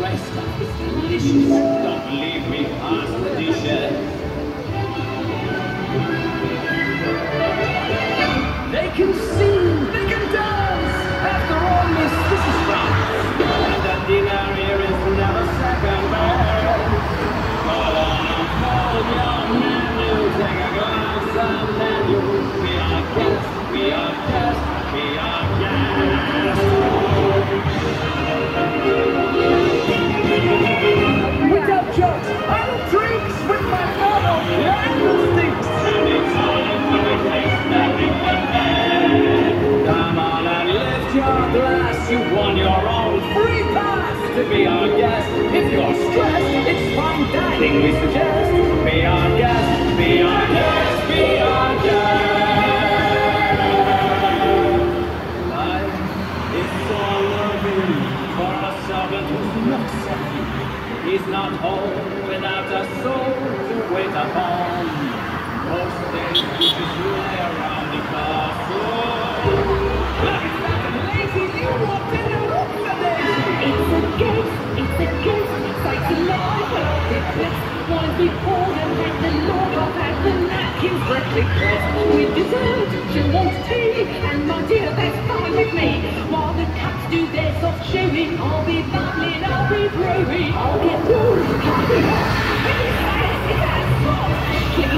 Stuff, it's delicious. Don't believe me, ask the dishes. To be our guest. If you're stressed, it's fine dining we suggest. Be our guest, be our guest, be our guest. Life is so loving for a servant who's not suffering. He's not home without a soul Wine be poured and the Lord had the. With dessert, she wants tea, and my dear, that's fine with me. While the cups do their soft showing, I'll be bubbling, I'll be brewing, I'll get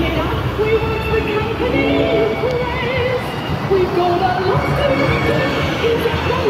it up, we want the company. We've got a lot to do,